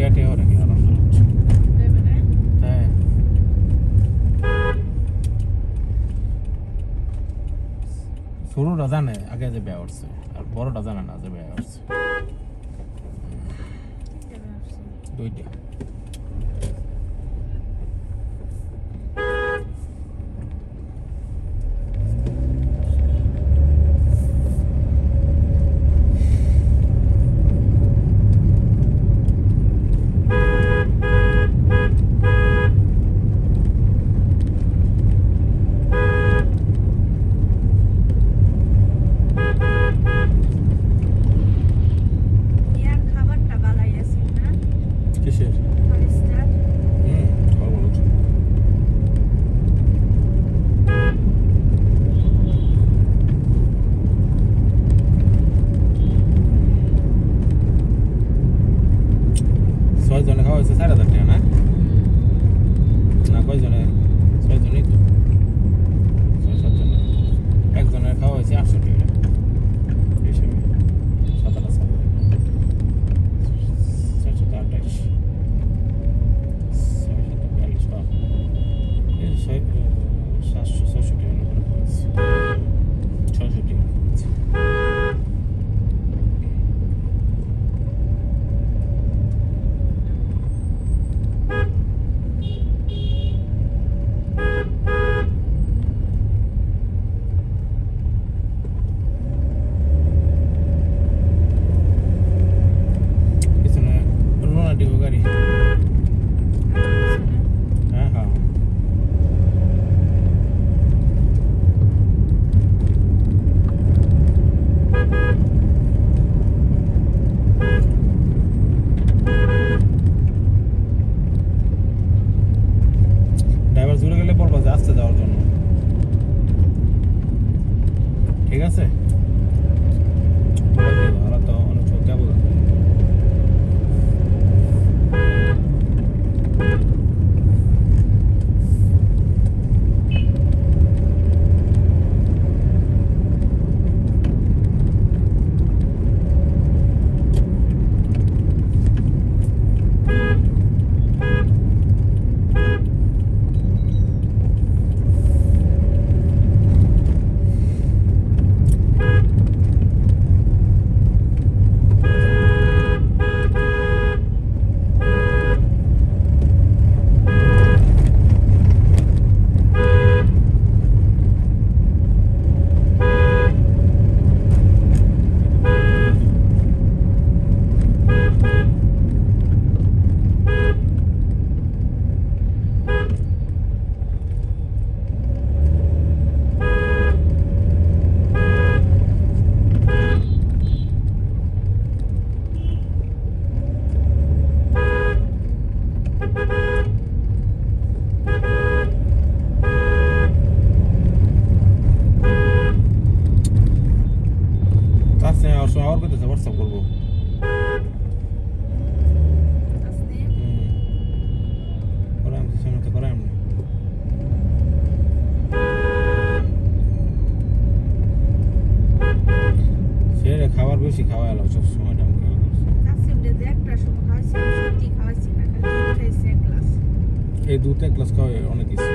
Sieltä joidenkin arvostelut. শুরুটা জানে আগে যে বেয়া উঠছে আর বড়টা জানে না যে বেয়া উঠছে দুইটা এই দুধ এক গ্লাস খাওয়া অনেক কিছু